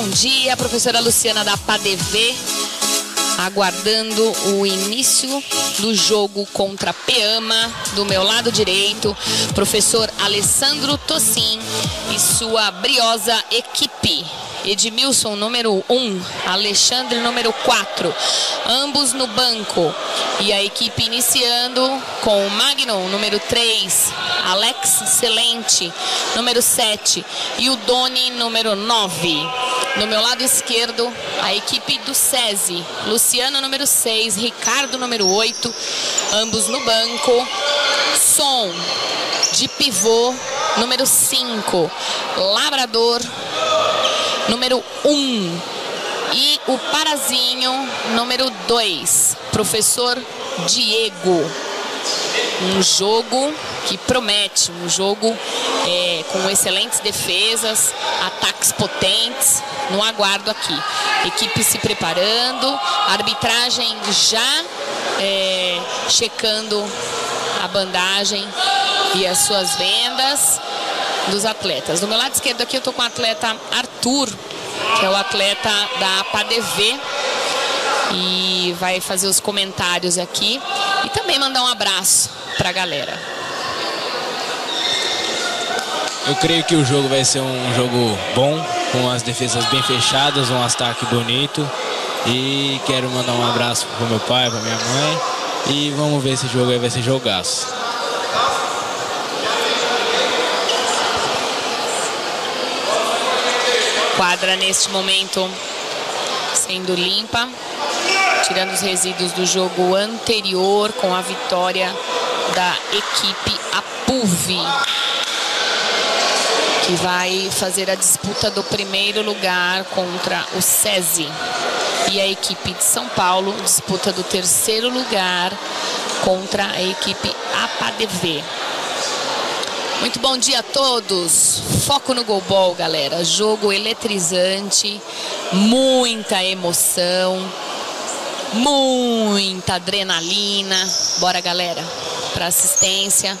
bom dia, professora Luciana da PADV, aguardando o início do jogo contra Peama, do meu lado direito, professor Alessandro Tossin e sua briosa equipe. Edmilson, número 1, um, Alexandre, número 4, ambos no banco. E a equipe iniciando com o Magnon, número 3, Alex Celente, número 7, e o Doni, número 9. No meu lado esquerdo, a equipe do SESI, Luciano, número 6, Ricardo, número 8, ambos no banco. Som de pivô, número 5, Labrador, número 1. Um. E o Parazinho, número 2, professor Diego. Um jogo que promete, um jogo é, com excelentes defesas, ataques potentes. No aguardo aqui. Equipe se preparando, arbitragem já é, checando a bandagem e as suas vendas dos atletas. Do meu lado esquerdo aqui eu estou com o atleta Arthur, que é o atleta da PADV e vai fazer os comentários aqui e também mandar um abraço para a galera. Eu creio que o jogo vai ser um jogo bom, com as defesas bem fechadas, um ataque bonito. E quero mandar um abraço para meu pai, para minha mãe. E vamos ver se o jogo aí vai ser jogaço. Quadra neste momento sendo limpa, tirando os resíduos do jogo anterior com a vitória da equipe Apuvi, que vai fazer a disputa do primeiro lugar contra o SESI. E a equipe de São Paulo disputa do terceiro lugar contra a equipe APADV. Muito bom dia a todos. Foco no goalball, galera. Jogo eletrizante, muita emoção, muita adrenalina. Bora, galera, para assistência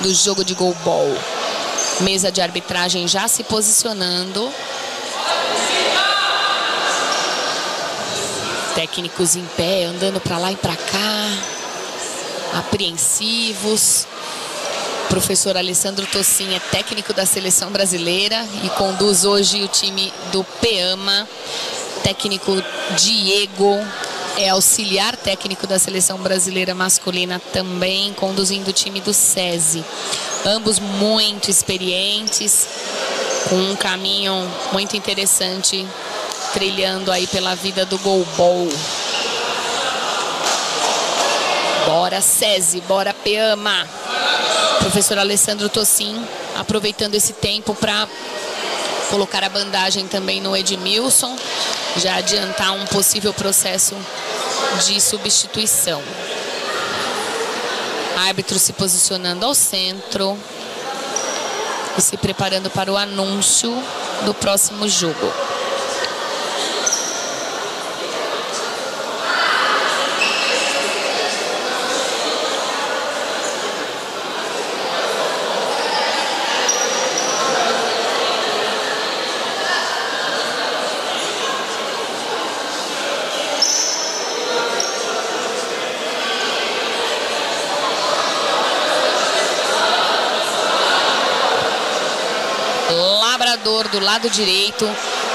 do jogo de goalball. Mesa de arbitragem já se posicionando. Técnicos em pé, andando para lá e para cá, apreensivos. Professor Alessandro Tossin é técnico da seleção brasileira e conduz hoje o time do PEAMA. Técnico Diego é auxiliar técnico da seleção brasileira masculina também, conduzindo o time do SESI. Ambos muito experientes, com um caminho muito interessante, trilhando aí pela vida do goalball. Bora SESI, bora PEAMA professor Alessandro Tossin aproveitando esse tempo para colocar a bandagem também no Edmilson, já adiantar um possível processo de substituição. Árbitro se posicionando ao centro e se preparando para o anúncio do próximo jogo. Do lado direito,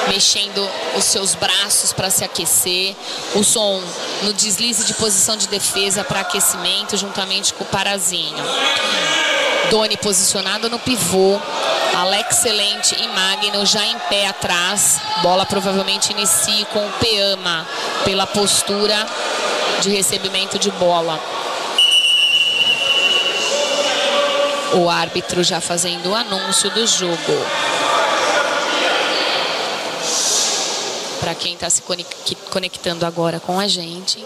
mexendo os seus braços para se aquecer. O som no deslize de posição de defesa para aquecimento, juntamente com o Parazinho. Doni posicionado no pivô. Alex Excelente e Magno já em pé atrás. Bola provavelmente inicia com o Peama pela postura de recebimento de bola. O árbitro já fazendo o anúncio do jogo. Para quem está se conectando agora com a gente.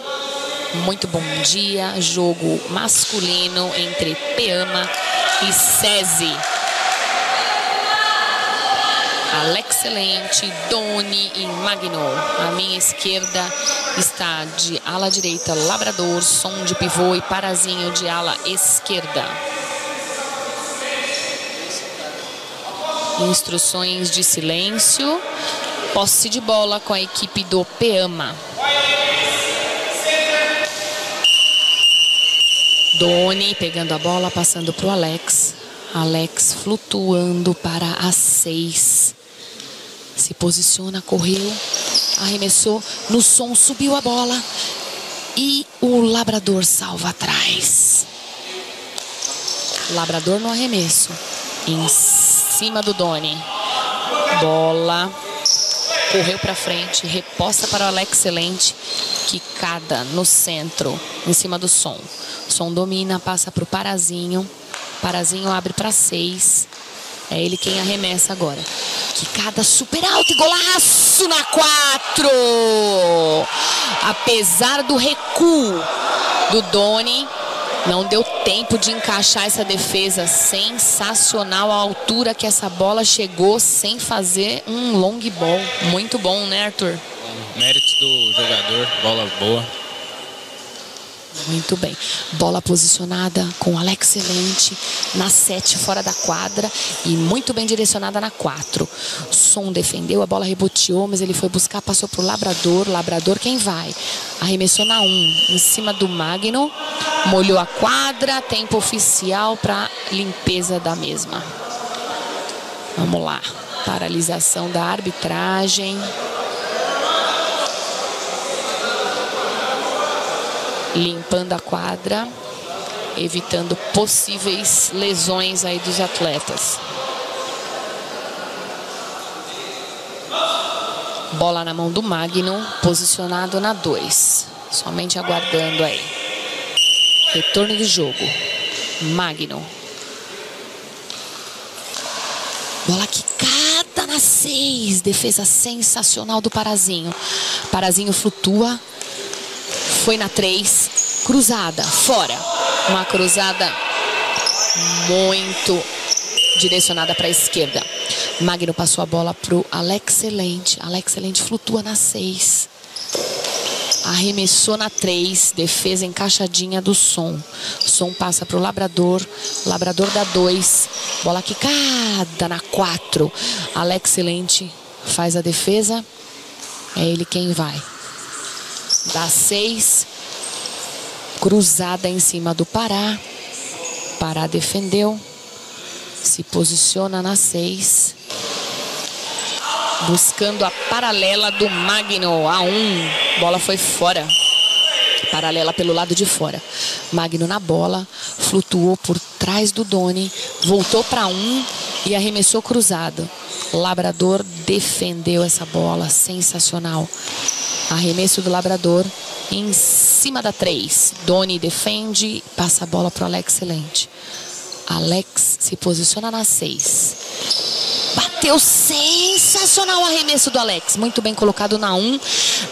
Muito bom dia. Jogo masculino entre Peama e SESI. Alex Excelente, Doni e Magno. À minha esquerda está de ala direita Labrador, som de pivô e Parazinho de ala esquerda. Instruções de silêncio posse de bola com a equipe do Peama. Doni pegando a bola, passando para o Alex. Alex flutuando para a seis. Se posiciona, correu, arremessou no som, subiu a bola. E o Labrador salva atrás. Labrador no arremesso. Em cima do Doni. Bola. Correu para frente. Reposta para o Alex Excelente. Quicada no centro. Em cima do som. Som domina, passa para o Parazinho. Parazinho abre para seis. É ele quem arremessa agora. Quicada super alta e golaço na quatro. Apesar do recuo do Doni, não deu tempo de encaixar essa defesa. Sensacional a altura que essa bola chegou sem fazer um long ball. Muito bom, né, Arthur? Méritos do jogador, bola boa. Muito bem. Bola posicionada com Alex excelente na 7 fora da quadra e muito bem direcionada na 4. Som defendeu, a bola reboteou, mas ele foi buscar, passou para o Labrador. Labrador quem vai? Arremessou na 1 um, em cima do Magno. Molhou a quadra, tempo oficial para limpeza da mesma. Vamos lá. Paralisação da arbitragem. limpando a quadra, evitando possíveis lesões aí dos atletas. Bola na mão do Magno, posicionado na 2. Somente aguardando aí. Retorno de jogo. Magno. Bola quicada na 6. Defesa sensacional do Parazinho. Parazinho flutua foi na 3. Cruzada, fora. Uma cruzada muito direcionada para a esquerda. Magno passou a bola para o Alex Excelente. Alex Excelente flutua na 6. Arremessou na 3. Defesa encaixadinha do som. Som passa para o Labrador. Labrador dá 2. Bola quicada na 4. Alex Excelente faz a defesa. É ele quem vai. Dá seis. Cruzada em cima do Pará. Pará defendeu. Se posiciona na seis. Buscando a paralela do Magno. A um. Bola foi fora. Paralela pelo lado de fora. Magno na bola. Flutuou por trás do Doni. Voltou para um e arremessou cruzado. Labrador defendeu essa bola. Sensacional. Arremesso do Labrador em cima da 3. Doni defende, passa a bola para o Alex Excelente. Alex se posiciona na 6. Bateu sensacional o arremesso do Alex. Muito bem colocado na 1.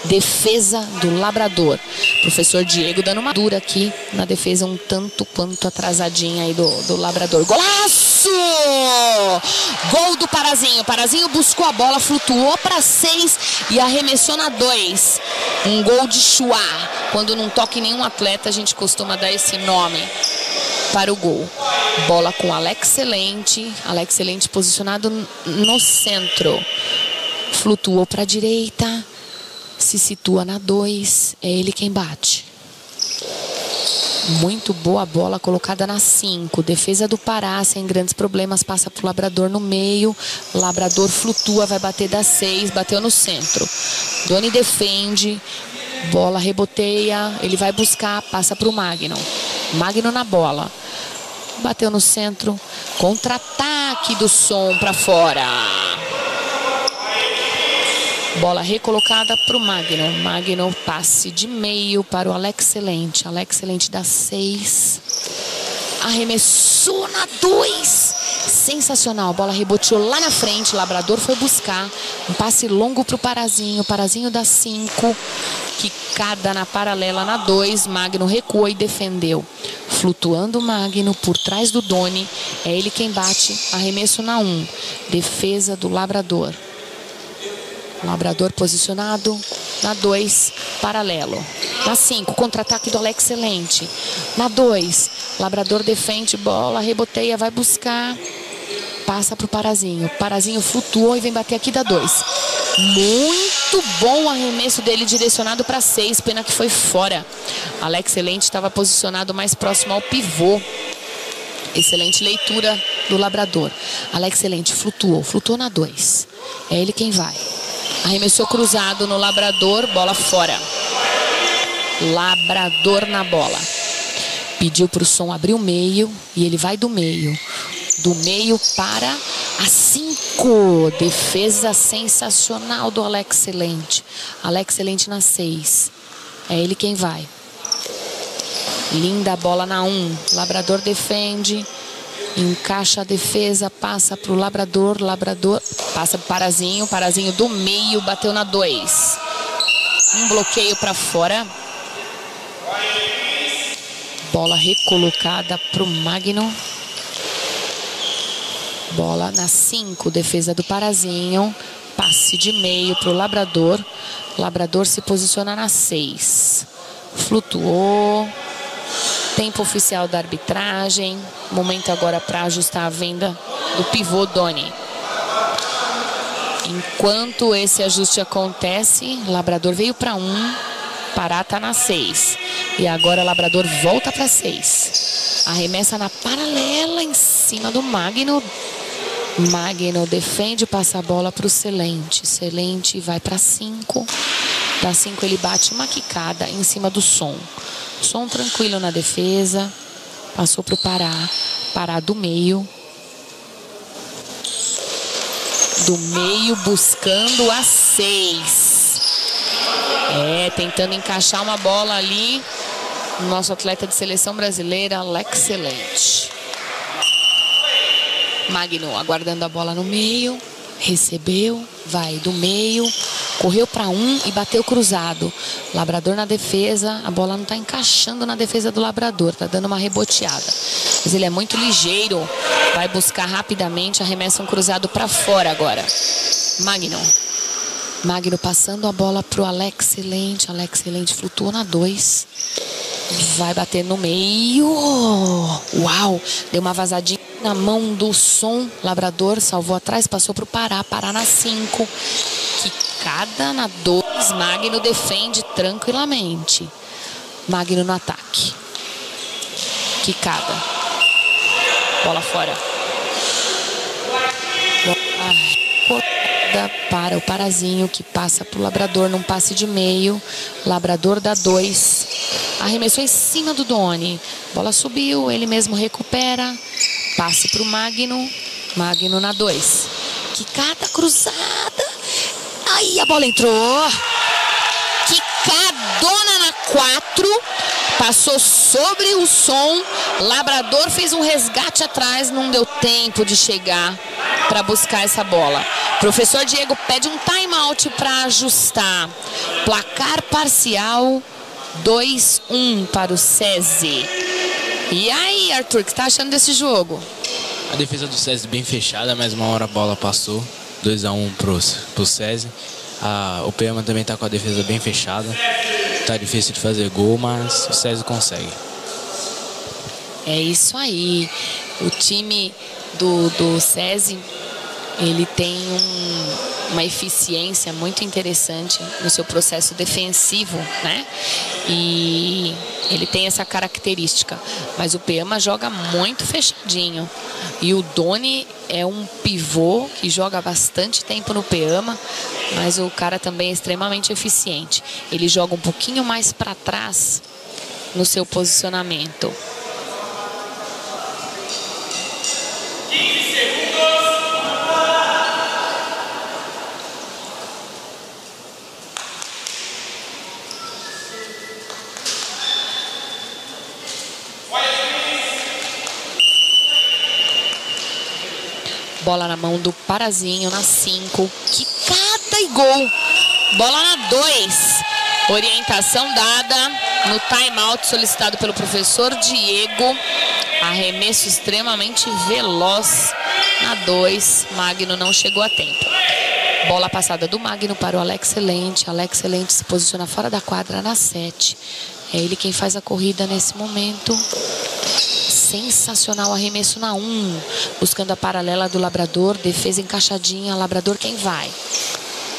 Defesa do Labrador. Professor Diego dando uma dura aqui na defesa, um tanto quanto atrasadinha aí do, do Labrador. Golaço! Gol do Parazinho. Parazinho buscou a bola, flutuou para 6 e arremessou na 2. Um gol de Chua. Quando não toca em nenhum atleta, a gente costuma dar esse nome para o gol. Bola com Alex Excelente. Alex Excelente posicionado no centro. Flutuou para a direita. Se situa na 2. É ele quem bate. Muito boa bola colocada na 5. Defesa do Pará, sem grandes problemas, passa para o Labrador no meio. Labrador flutua, vai bater da 6, bateu no centro. Doni defende, bola reboteia, ele vai buscar, passa para o Magno. Magno na bola. Bateu no centro. Contra-ataque do som para fora. Bola recolocada para o Magno. Magno passe de meio para o Alex Excelente. Alex Excelente dá seis. Arremessou na dois. Sensacional. Bola reboteou lá na frente. Labrador foi buscar. Um passe longo para o Parazinho. Parazinho dá cinco. Quicada na paralela na dois. Magno recuou e defendeu. Flutuando Magno por trás do Doni. É ele quem bate. Arremesso na um. Defesa do Labrador. Labrador posicionado na 2, paralelo. Na 5, contra-ataque do Alex excelente. Na 2, Labrador defende, bola, reboteia, vai buscar. Passa pro Parazinho. Parazinho flutuou e vem bater aqui da 2. Muito bom o arremesso dele direcionado para 6, pena que foi fora. Alex Excelente estava posicionado mais próximo ao pivô. Excelente leitura do Labrador. Alex Excelente flutuou, flutuou na 2. É ele quem vai. Arremessou cruzado no Labrador, bola fora. Labrador na bola. Pediu para o som abrir o meio e ele vai do meio. Do meio para a 5. Defesa sensacional do Alex Excelente. Alex Excelente na 6. É ele quem vai. Linda bola na 1. Um. Labrador defende. Encaixa a defesa, passa para o Labrador. Labrador passa para o Parazinho. Parazinho do meio, bateu na 2. Um bloqueio para fora. Bola recolocada para o Magno. Bola na 5, defesa do Parazinho. Passe de meio para o Labrador. Labrador se posiciona na 6. Flutuou. Tempo oficial da arbitragem. Momento agora para ajustar a venda do pivô Doni. Enquanto esse ajuste acontece, Labrador veio para 1. Um, Pará está na 6. E agora Labrador volta para 6. Arremessa na paralela em cima do Magno. Magno defende, passa a bola para o Celente. Celente vai para 5. Da 5 ele bate uma quicada em cima do som. Som tranquilo na defesa. Passou para o Pará. Pará do meio. Do meio buscando a 6. É, tentando encaixar uma bola ali. Nosso atleta de seleção brasileira, Alex Excelente. Magno aguardando a bola no meio. Recebeu, vai do meio. Correu para um e bateu cruzado. Labrador na defesa. A bola não está encaixando na defesa do Labrador. Está dando uma reboteada. Mas ele é muito ligeiro. Vai buscar rapidamente. Arremessa um cruzado para fora agora. Magno. Magno passando a bola para o Alex Excelente. Alex Excelente flutuou na 2. Vai bater no meio. Uau! Deu uma vazadinha na mão do som. Labrador salvou atrás, passou para o Pará. Pará na 5. Quicada na 2. Magno defende tranquilamente. Magno no ataque. Quicada. Bola fora. Cortada para o Parazinho, que passa para o Labrador num passe de meio. Labrador dá 2. Arremessou em cima do Doni. Bola subiu, ele mesmo recupera. Passe para o Magno. Magno na 2. Quicada cruzada. Aí a bola entrou. Quicadona na 4. Passou sobre o som. Labrador fez um resgate atrás. Não deu tempo de chegar para buscar essa bola. Professor Diego pede um timeout para ajustar. Placar parcial 2-1 para o SESI. E aí, Arthur, o que está achando desse jogo? A defesa do SESI bem fechada, mas uma hora a bola passou. 2x1 pro, pro SESI. O Pema também está com a defesa bem fechada. Tá difícil de fazer gol, mas o SESI consegue. É isso aí. O time do, do SESI ele tem um, uma eficiência muito interessante no seu processo defensivo, né? E ele tem essa característica. Mas o Peama joga muito fechadinho. E o Doni é um pivô que joga bastante tempo no Peama, mas o cara também é extremamente eficiente. Ele joga um pouquinho mais para trás no seu posicionamento. Bola na mão do Parazinho na 5. Quicada e gol. Bola na 2. Orientação dada no timeout solicitado pelo professor Diego. Arremesso extremamente veloz na 2. Magno não chegou a tempo. Bola passada do Magno para o Alex Excelente. Alex Excelente se posiciona fora da quadra na 7. É ele quem faz a corrida nesse momento. Sensacional arremesso na 1. Um, buscando a paralela do Labrador. Defesa encaixadinha. Labrador quem vai?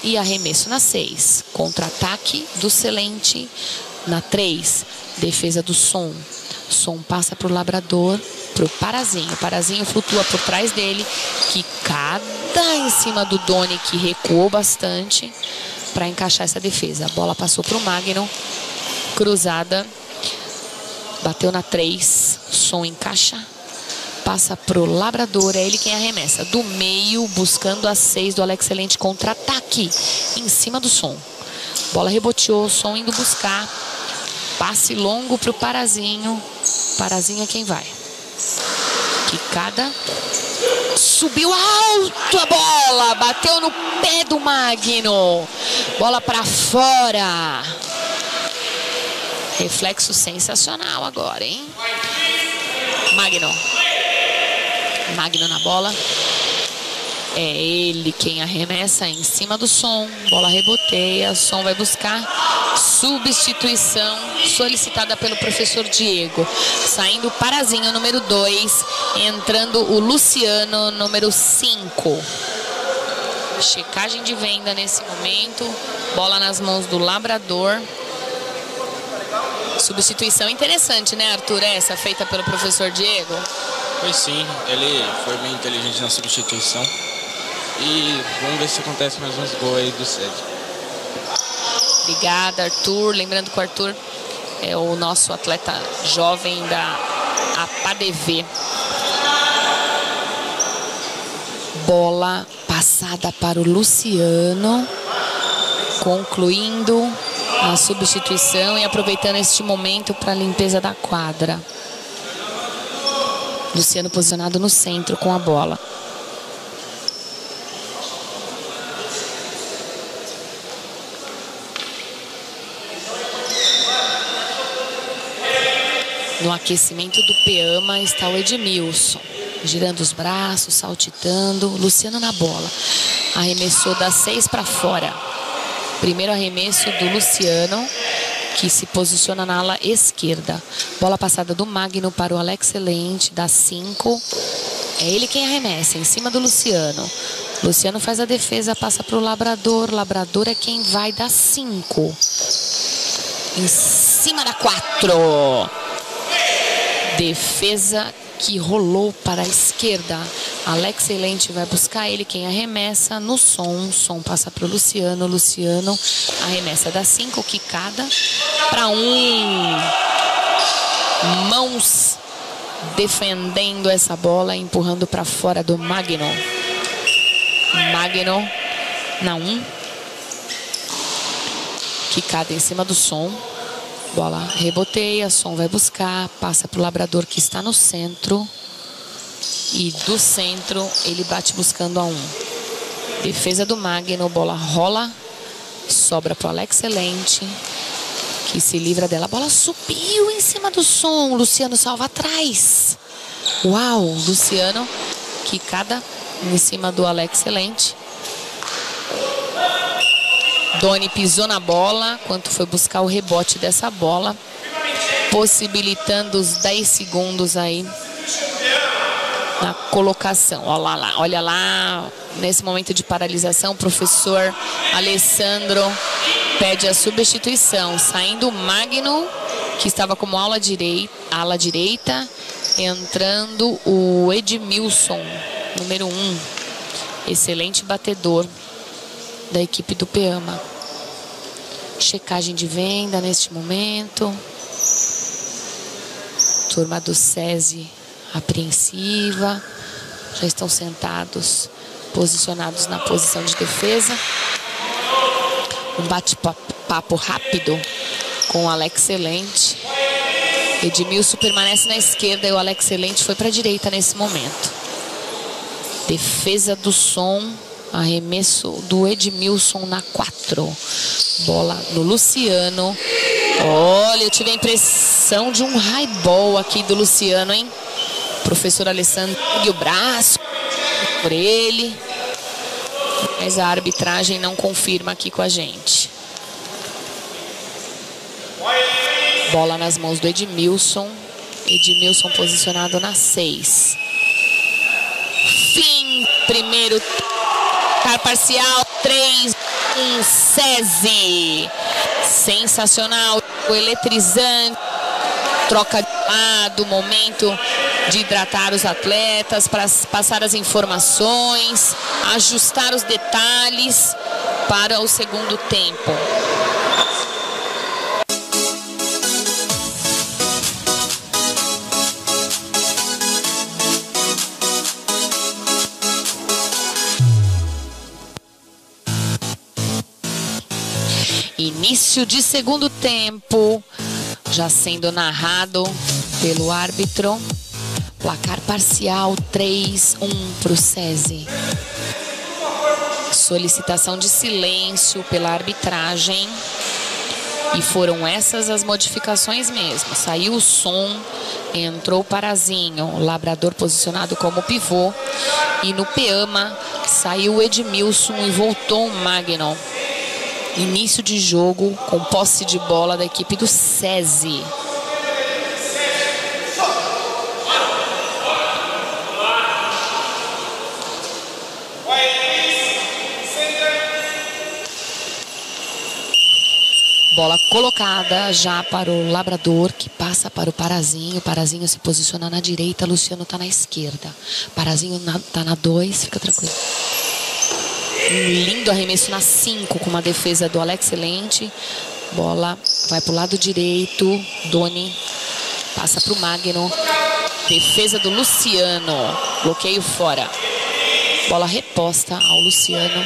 E arremesso na 6. Contra-ataque do Celente na 3. Defesa do Som. Som passa para o Labrador. Para o Parazinho. Parazinho flutua por trás dele. Que cada em cima do Doni que recuou bastante para encaixar essa defesa. A bola passou para o Magno. Cruzada Bateu na 3. Som encaixa. Passa pro Labrador. É ele quem arremessa. Do meio, buscando a 6 do Alex Excelente contra-ataque. Em cima do som. Bola reboteou. Som indo buscar. Passe longo pro Parazinho. Parazinho é quem vai. Quicada. Subiu alto a bola. Bateu no pé do Magno. Bola para fora. Reflexo sensacional agora, hein? Magno. Magno na bola. É ele quem arremessa em cima do som. Bola reboteia. Som vai buscar substituição solicitada pelo professor Diego. Saindo Parazinho, número 2. Entrando o Luciano, número 5. Checagem de venda nesse momento. Bola nas mãos do Labrador. Substituição interessante, né, Arthur? Essa feita pelo professor Diego? Foi sim, ele foi bem inteligente na substituição. E vamos ver se acontece mais uns gols aí do Sede. Obrigada, Arthur. Lembrando que o Arthur é o nosso atleta jovem da APADV. Bola passada para o Luciano. Concluindo a substituição e aproveitando este momento para a limpeza da quadra. Luciano posicionado no centro com a bola. No aquecimento do Peama está o Edmilson. Girando os braços, saltitando. Luciano na bola. Arremessou das seis para fora. Primeiro arremesso do Luciano, que se posiciona na ala esquerda. Bola passada do Magno para o Alex Excelente, dá 5. É ele quem arremessa, em cima do Luciano. Luciano faz a defesa, passa para o Labrador. Labrador é quem vai dar 5. Em cima da 4. Defesa que rolou para a esquerda. Alex Excelente vai buscar ele, quem arremessa no som. Som passa para o Luciano. Luciano arremessa da 5, quicada para um. Mãos defendendo essa bola, empurrando para fora do Magno. Magno na 1. Um. Quicada em cima do som. Bola reboteia, som vai buscar, passa para o labrador que está no centro. E do centro ele bate buscando a um. Defesa do Magno, bola rola, sobra para o Alex Excelente, que se livra dela. Bola subiu em cima do som. Luciano salva atrás. Uau, Luciano, quicada em cima do Alex Excelente. Doni pisou na bola, quanto foi buscar o rebote dessa bola, possibilitando os 10 segundos aí na colocação. Olha lá, olha lá, nesse momento de paralisação, o professor Alessandro pede a substituição, saindo o Magno, que estava como ala direita, ala direita entrando o Edmilson, número 1, um, excelente batedor da equipe do Peama. Checagem de venda neste momento. Turma do SESI apreensiva. Já estão sentados, posicionados na posição de defesa. Um bate-papo rápido com o Alex Excelente. Edmilson permanece na esquerda e o Alex Excelente foi para a direita nesse momento. Defesa do som Arremesso do Edmilson na 4. Bola no Luciano. Olha, eu tive a impressão de um highball aqui do Luciano, hein? Professor Alessandro e o braço por ele. Mas a arbitragem não confirma aqui com a gente. Bola nas mãos do Edmilson. Edmilson posicionado na 6. Fim, primeiro car parcial, 3, 1, SESI. Sensacional, eletrizante. Troca de lado, momento de hidratar os atletas, para passar as informações, ajustar os detalhes para o segundo tempo. Início de segundo tempo, já sendo narrado pelo árbitro. Placar parcial 3-1 para o SESI. Solicitação de silêncio pela arbitragem. E foram essas as modificações mesmo. Saiu o som, entrou o Parazinho, o Labrador posicionado como pivô. E no Peama saiu o Edmilson e voltou o Magnon. Início de jogo com posse de bola da equipe do SESI. Bola colocada já para o Labrador, que passa para o Parazinho. Parazinho se posiciona na direita, Luciano está na esquerda. Parazinho está na 2, fica tranquilo. Um lindo arremesso na 5 com uma defesa do Alex Excelente. Bola vai para o lado direito. Doni passa para o Magno. Defesa do Luciano. Bloqueio fora. Bola reposta ao Luciano.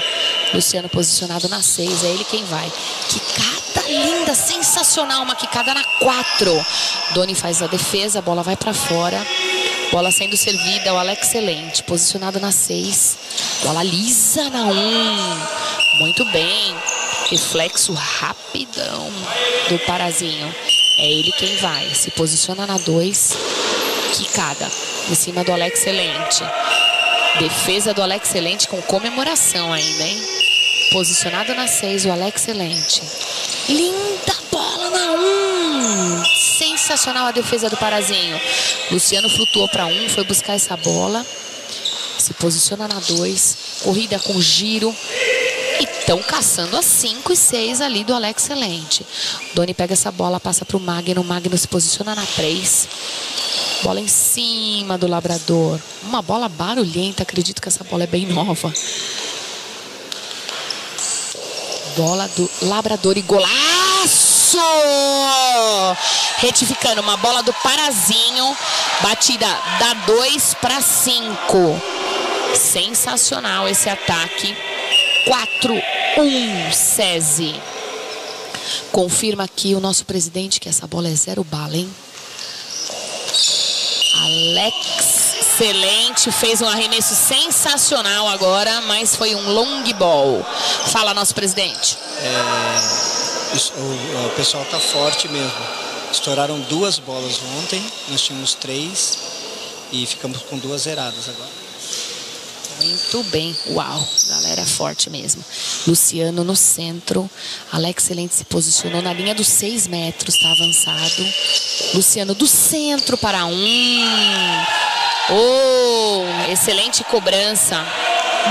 Luciano posicionado na 6. É ele quem vai. Quicada linda, sensacional. Uma quicada na 4. Doni faz a defesa. A bola vai para fora. Bola sendo servida, o Alex excelente, posicionado na 6. Bola lisa na 1. Um. Muito bem. Reflexo rapidão do Parazinho. É ele quem vai. Se posiciona na 2. Quicada. Em cima do Alex excelente. Defesa do Alex excelente com comemoração ainda, hein? Posicionado na 6, o Alex excelente. Linda bola na 1. Um. Sensacional a defesa do Parazinho. Luciano flutuou para um, foi buscar essa bola. Se posiciona na 2. Corrida com giro. E estão caçando a 5 e 6 ali do Alex Excelente. Doni pega essa bola, passa para o Magno. Magno se posiciona na 3. Bola em cima do Labrador. Uma bola barulhenta. Acredito que essa bola é bem nova. Bola do Labrador e golaço! Retificando, uma bola do Parazinho. Batida da 2 para 5. Sensacional esse ataque. 4-1 SESI. Confirma aqui o nosso presidente que essa bola é zero bala, hein? Alex excelente, fez um arremesso sensacional agora, mas foi um long ball. Fala, nosso presidente. É, o, o pessoal tá forte mesmo. Estouraram duas bolas ontem, nós tínhamos três e ficamos com duas zeradas agora. Muito bem, uau, galera forte mesmo. Luciano no centro, Alex Excelente se posicionou na linha dos seis metros, está avançado. Luciano do centro para um. Oh, excelente cobrança.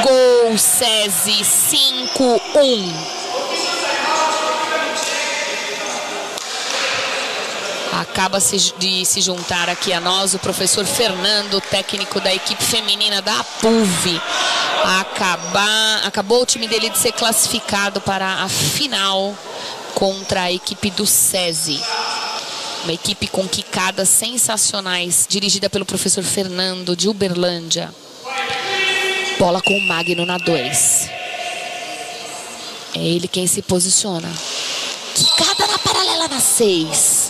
Gol, SESI 5-1. acaba de se juntar aqui a nós o professor Fernando, técnico da equipe feminina da APUV. Acabar, acabou o time dele de ser classificado para a final contra a equipe do SESI. Uma equipe com quicadas sensacionais, dirigida pelo professor Fernando de Uberlândia. Bola com o Magno na 2. É ele quem se posiciona. Quicada na paralela na 6.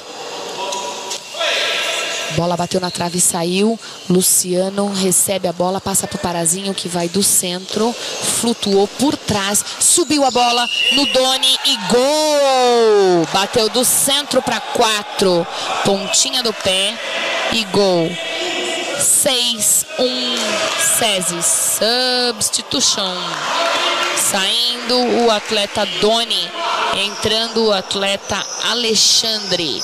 Bola bateu na trave e saiu. Luciano recebe a bola, passa para o Parazinho que vai do centro, flutuou por trás, subiu a bola no Doni e gol! Bateu do centro para quatro, pontinha do pé e gol. 6, 1, SESI, substituição. Saindo o atleta Doni, entrando o atleta Alexandre.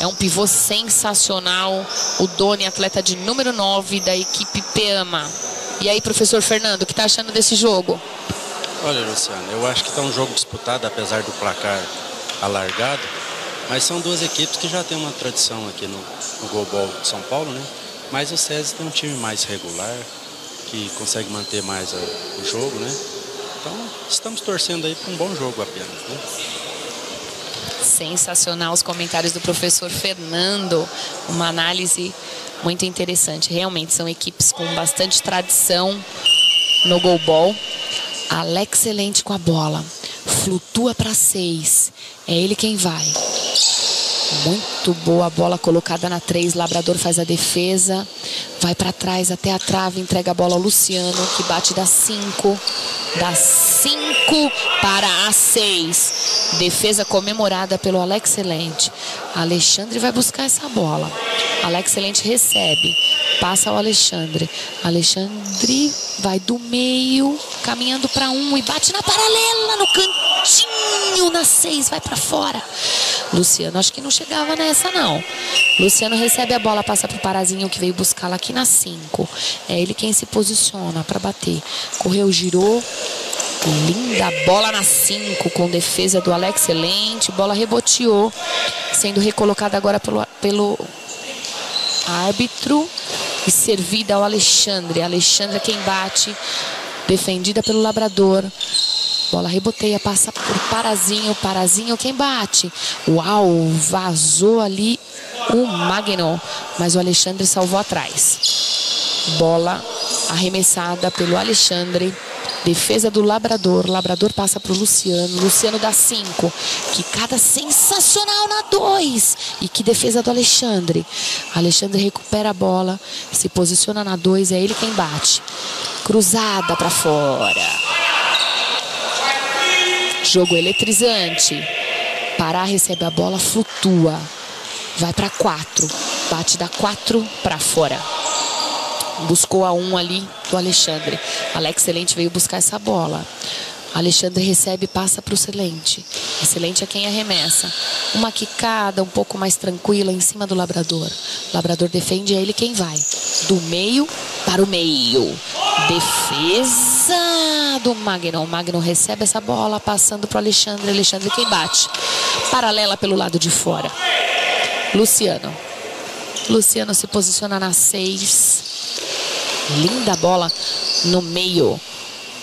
É um pivô sensacional. O Doni, atleta de número 9 da equipe Peama. E aí, professor Fernando, o que está achando desse jogo? Olha, Luciano, eu acho que está um jogo disputado, apesar do placar alargado. Mas são duas equipes que já têm uma tradição aqui no, no Golbol de São Paulo, né? Mas o SESI tem um time mais regular, que consegue manter mais a, o jogo, né? Então, estamos torcendo aí para um bom jogo apenas, né? Sensacional os comentários do professor Fernando. Uma análise muito interessante. Realmente são equipes com bastante tradição no goalball. Alex excelente com a bola. Flutua para seis. É ele quem vai. Muito boa bola colocada na 3. Labrador faz a defesa. Vai para trás até a trave. Entrega a bola ao Luciano, que bate da 5. Da 5 para a 6. Defesa comemorada pelo Alex Excelente. Alexandre vai buscar essa bola. Alex Excelente recebe. Passa ao Alexandre. Alexandre vai do meio, caminhando para um e bate na paralela, no cantinho, na seis, vai para fora. Luciano, acho que não chegava nessa, não. Luciano recebe a bola, passa pro Parazinho, que veio buscá-la aqui na cinco. É ele quem se posiciona para bater. Correu, girou. Linda bola na 5 com defesa do Alex Excelente. Bola reboteou, sendo recolocada agora pelo, pelo árbitro e servida ao Alexandre. Alexandre é quem bate, defendida pelo Labrador. Bola reboteia, passa por Parazinho. Parazinho quem bate. Uau, vazou ali o Magno, mas o Alexandre salvou atrás. Bola arremessada pelo Alexandre. Defesa do Labrador. Labrador passa para o Luciano. Luciano dá 5. Que cada sensacional na 2. E que defesa do Alexandre. Alexandre recupera a bola. Se posiciona na 2. É ele quem bate. Cruzada para fora. Jogo eletrizante. Pará recebe a bola, flutua. Vai para 4. Bate da 4 para fora. Buscou a 1 um ali do Alexandre. Alex Excelente veio buscar essa bola. Alexandre recebe passa para o Excelente. Excelente é quem arremessa. Uma quicada um pouco mais tranquila em cima do Labrador. Labrador defende, é ele quem vai. Do meio para o meio. Defesa do Magno. O Magno recebe essa bola, passando para o Alexandre. Alexandre quem bate. Paralela pelo lado de fora. Luciano. Luciano se posiciona na 6. Linda bola no meio.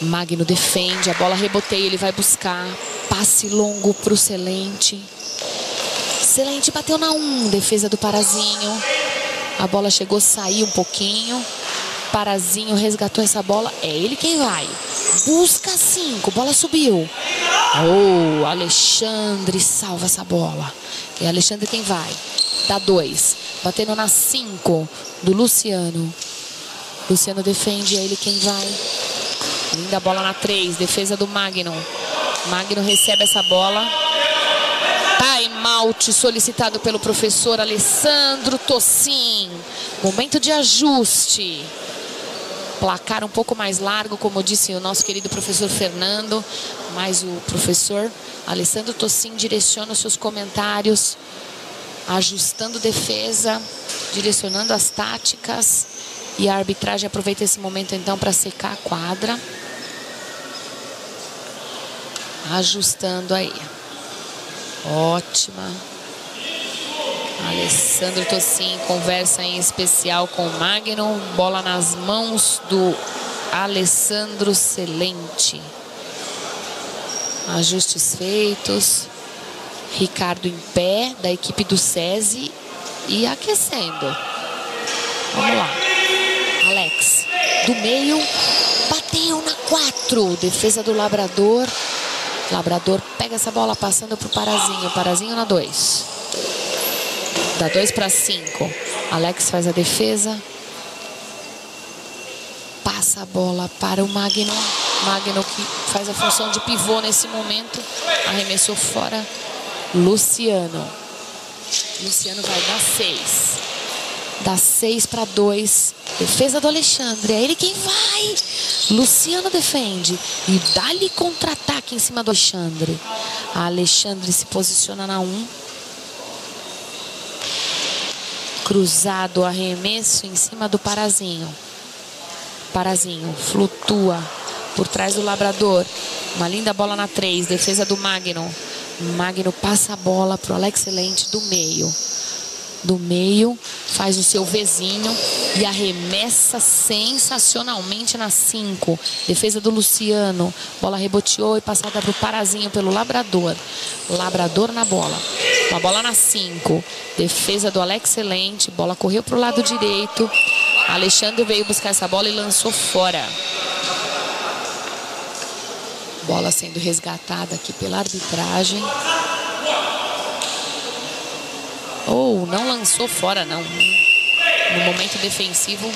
Magno defende, a bola reboteia, ele vai buscar. Passe longo para o Excelente. Excelente bateu na 1, um, defesa do Parazinho. A bola chegou a sair um pouquinho. Parazinho resgatou essa bola. É ele quem vai. Busca 5, bola subiu. Oh, Alexandre salva essa bola. É Alexandre quem vai. Dá 2. Batendo na 5 do Luciano. Luciano defende, é ele quem vai. Linda bola na 3, defesa do Magno. Magno recebe essa bola. Time solicitado pelo professor Alessandro Tossin. Momento de ajuste. Placar um pouco mais largo, como disse o nosso querido professor Fernando. Mas o professor Alessandro Tossin direciona os seus comentários, ajustando defesa, direcionando as táticas. E a arbitragem aproveita esse momento então para secar a quadra. Ajustando aí. Ótima. Alessandro Tossin conversa em especial com o Magno. Bola nas mãos do Alessandro Celente. Ajustes feitos. Ricardo em pé, da equipe do SESI. E aquecendo. Vamos lá. Alex, do meio, bateu na 4. Defesa do Labrador. Labrador pega essa bola passando para o Parazinho. Parazinho na 2. Da 2 para 5. Alex faz a defesa. Passa a bola para o Magno. Magno que faz a função de pivô nesse momento. Arremessou fora. Luciano. Luciano vai dar 6. Dá 6 para 2. Defesa do Alexandre. É ele quem vai. Luciano defende. E dá-lhe contra-ataque em cima do Alexandre. A Alexandre se posiciona na 1. Um. Cruzado, arremesso em cima do Parazinho. Parazinho flutua por trás do Labrador. Uma linda bola na 3, defesa do Magno. Magno passa a bola para o Alex Excelente do meio do meio, faz o seu Vzinho e arremessa sensacionalmente na 5. Defesa do Luciano. Bola reboteou e passada para o Parazinho pelo Labrador. Labrador na bola. Uma bola na 5. Defesa do Alex Excelente. Bola correu para o lado direito. Alexandre veio buscar essa bola e lançou fora. Bola sendo resgatada aqui pela arbitragem. Ou oh, não lançou fora, não. No momento defensivo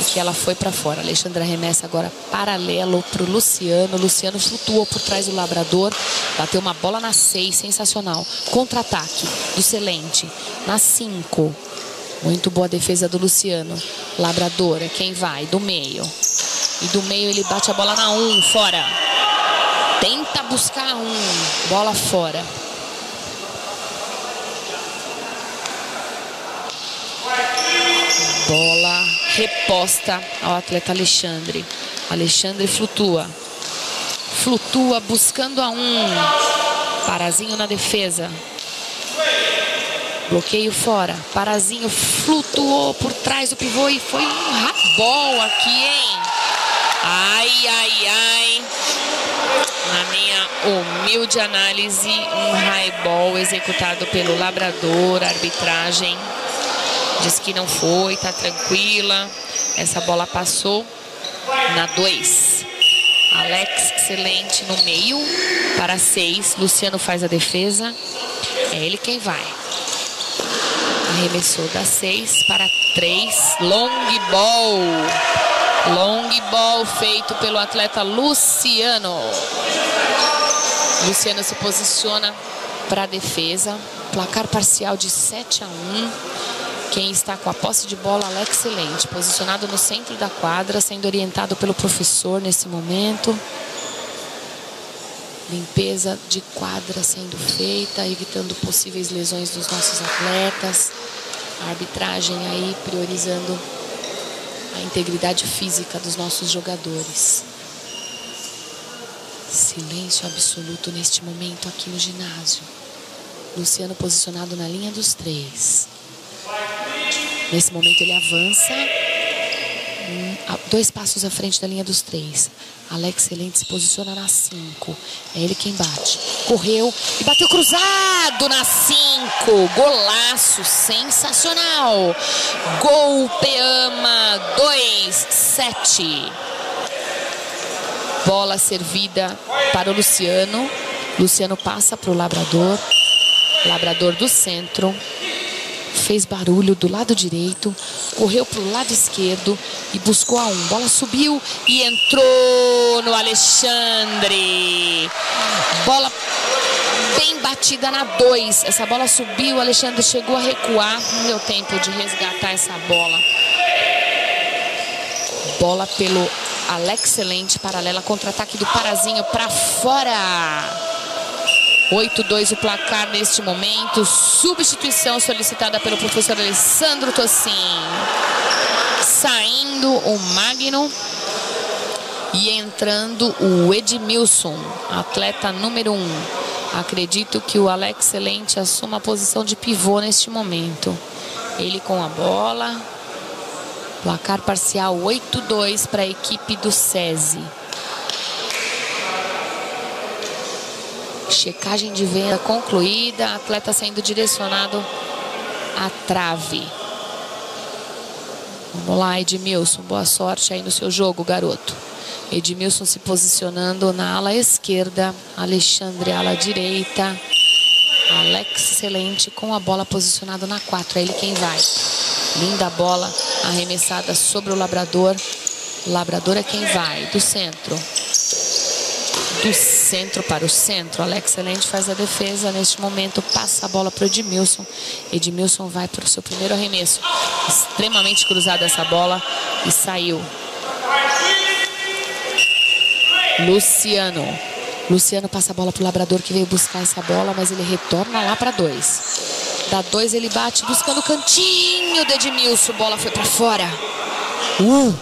e que ela foi para fora. Alexandra remessa agora paralelo para o Luciano. Luciano flutuou por trás do Labrador. Bateu uma bola na 6, sensacional. Contra-ataque do Celente. Na 5. Muito boa defesa do Luciano. Labrador é quem vai, do meio. E do meio ele bate a bola na 1, um, fora. Tenta buscar um. Bola fora. Bola reposta ao atleta Alexandre. Alexandre flutua. Flutua buscando a um. Parazinho na defesa. Bloqueio fora. Parazinho flutuou por trás do pivô e foi um rabol aqui, hein? Ai, ai, ai. Na minha humilde análise, um highball executado pelo labrador, arbitragem Diz que não foi, tá tranquila. Essa bola passou na 2. Alex, excelente no meio para 6. Luciano faz a defesa. É ele quem vai. Arremessou da 6 para 3. Long ball. Long ball feito pelo atleta Luciano. Luciano se posiciona para a defesa. Placar parcial de 7 a 1. Quem está com a posse de bola, Alex Excelente, posicionado no centro da quadra, sendo orientado pelo professor nesse momento. Limpeza de quadra sendo feita, evitando possíveis lesões dos nossos atletas. A arbitragem aí priorizando a integridade física dos nossos jogadores. Silêncio absoluto neste momento aqui no ginásio. Luciano posicionado na linha dos três. Nesse momento ele avança. Hum, dois passos à frente da linha dos três. Alex Excelente se posiciona na cinco. É ele quem bate. Correu e bateu cruzado na cinco. Golaço sensacional. Gol Peama 2, 7. Bola servida para o Luciano. Luciano passa para o Labrador. Labrador do centro fez barulho do lado direito, correu para o lado esquerdo e buscou a um. Bola subiu e entrou no Alexandre. Bola bem batida na 2. Essa bola subiu, o Alexandre chegou a recuar. Não deu tempo de resgatar essa bola. Bola pelo Alex Excelente, paralela contra-ataque do Parazinho para fora. 8-2 o placar neste momento. Substituição solicitada pelo professor Alessandro Tossin. Saindo o Magno. E entrando o Edmilson, atleta número 1. Um. Acredito que o Alex Excelente assuma a posição de pivô neste momento. Ele com a bola. Placar parcial 8-2 para a equipe do SESI. Checagem de venda concluída. Atleta sendo direcionado à trave. Vamos lá, Edmilson. Boa sorte aí no seu jogo, garoto. Edmilson se posicionando na ala esquerda. Alexandre, ala direita. Alex, excelente, com a bola posicionada na 4. É ele quem vai. Linda bola arremessada sobre o Labrador. Labrador é quem vai, do centro do centro para o centro. Alex Excelente faz a defesa. Neste momento, passa a bola para o Edmilson. Edmilson vai para o seu primeiro arremesso. Extremamente cruzada essa bola e saiu. Luciano. Luciano passa a bola para o Labrador que veio buscar essa bola, mas ele retorna lá para dois. Dá dois, ele bate buscando o cantinho do Edmilson. Bola foi para fora. Uh!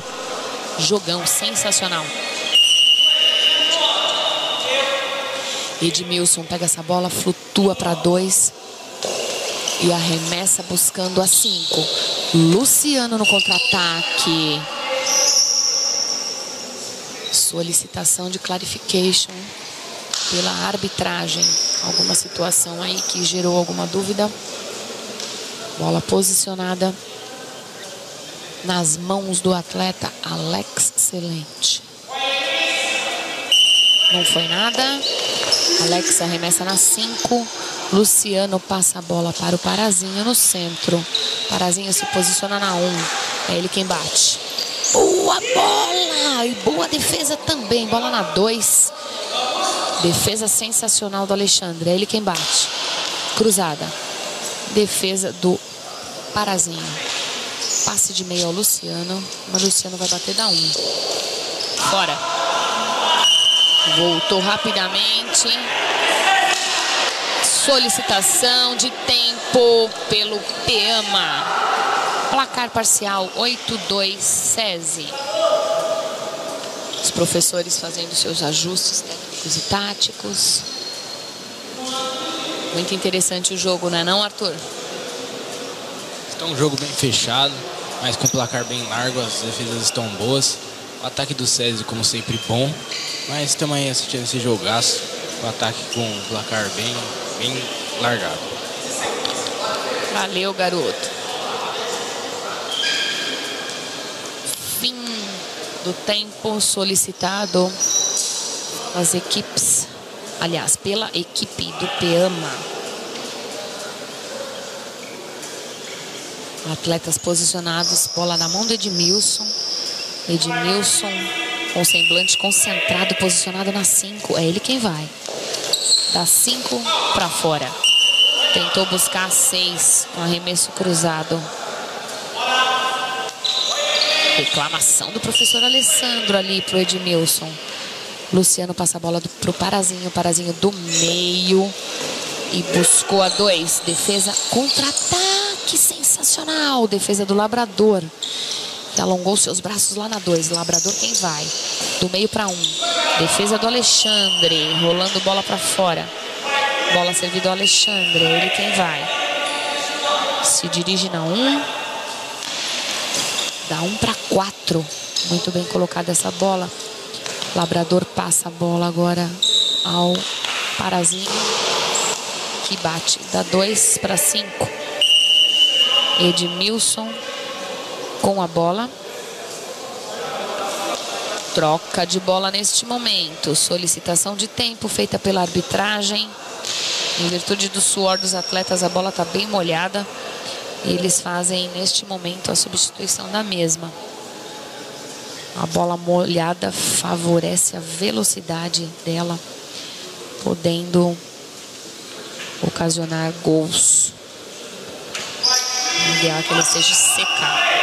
Jogão sensacional. Edmilson pega essa bola, flutua para dois e arremessa buscando a cinco. Luciano no contra-ataque. Solicitação de clarification pela arbitragem. Alguma situação aí que gerou alguma dúvida. Bola posicionada nas mãos do atleta Alex Celente. Não foi nada. Alex arremessa na 5. Luciano passa a bola para o Parazinho no centro. Parazinho se posiciona na 1. Um. É ele quem bate. Boa bola! E boa defesa também. Bola na 2. Defesa sensacional do Alexandre. É ele quem bate. Cruzada. Defesa do Parazinho. Passe de meio ao Luciano. Mas o Luciano vai bater da 1. Um. Fora. Voltou rapidamente. Solicitação de tempo pelo Peama. Placar parcial 8-2 SESI. Os professores fazendo seus ajustes técnicos e táticos. Muito interessante o jogo, não é não, Arthur? Está um jogo bem fechado, mas com placar bem largo, as defesas estão boas. O ataque do SESI, como sempre, bom. Mas também assistindo esse jogaço. O ataque com placar bem, bem largado. Valeu, garoto. Fim do tempo solicitado as equipes, aliás, pela equipe do Peama. Atletas posicionados, bola na mão do Edmilson. Edmilson com semblante concentrado, posicionado na 5. É ele quem vai. Da 5 para fora. Tentou buscar 6. Um arremesso cruzado. Reclamação do professor Alessandro ali pro Edmilson. Luciano passa a bola para o Parazinho. Parazinho do meio. E buscou a 2. Defesa contra-ataque sensacional. Defesa do Labrador alongou seus braços lá na 2. Labrador quem vai. Do meio para 1. Um. Defesa do Alexandre. Rolando bola para fora. Bola servida ao Alexandre. Ele quem vai. Se dirige na 1. Um. Dá 1 um para 4. Muito bem colocada essa bola. Labrador passa a bola agora ao Parazinho. Que bate. Dá 2 para 5. Edmilson com a bola. Troca de bola neste momento. Solicitação de tempo feita pela arbitragem. Em virtude do suor dos atletas, a bola está bem molhada. Eles fazem neste momento a substituição da mesma. A bola molhada favorece a velocidade dela, podendo ocasionar gols. Ideal que ele seja secar.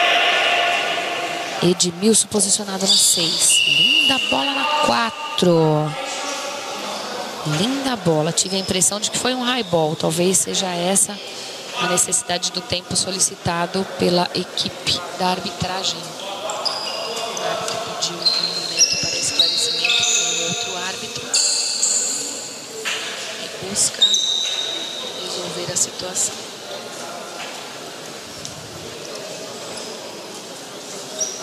Edmilson posicionado na 6. Linda bola na 4. Linda bola. Tive a impressão de que foi um high ball. Talvez seja essa a necessidade do tempo solicitado pela equipe da arbitragem. O árbitro pediu um momento para esclarecimento com outro árbitro e busca resolver a situação.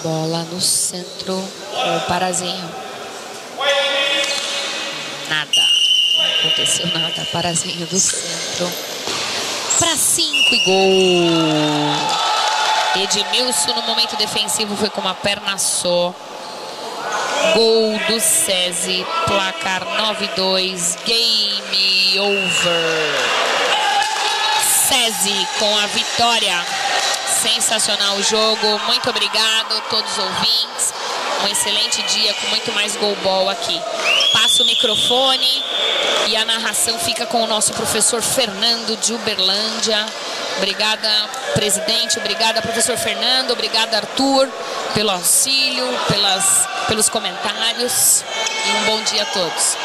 Bola no centro. O Parazinho. Nada. Não aconteceu nada. Parazinho do centro. Para cinco e gol. Edmilson no momento defensivo foi com uma perna só. Gol do SESI. Placar 9-2. Game over. SESI com a vitória. Sensacional o jogo. Muito obrigado a todos os ouvintes. Um excelente dia com muito mais golbol aqui. Passo o microfone e a narração fica com o nosso professor Fernando de Uberlândia. Obrigada, presidente. Obrigada, professor Fernando. Obrigada, Arthur, pelo auxílio, pelas, pelos comentários. E um bom dia a todos.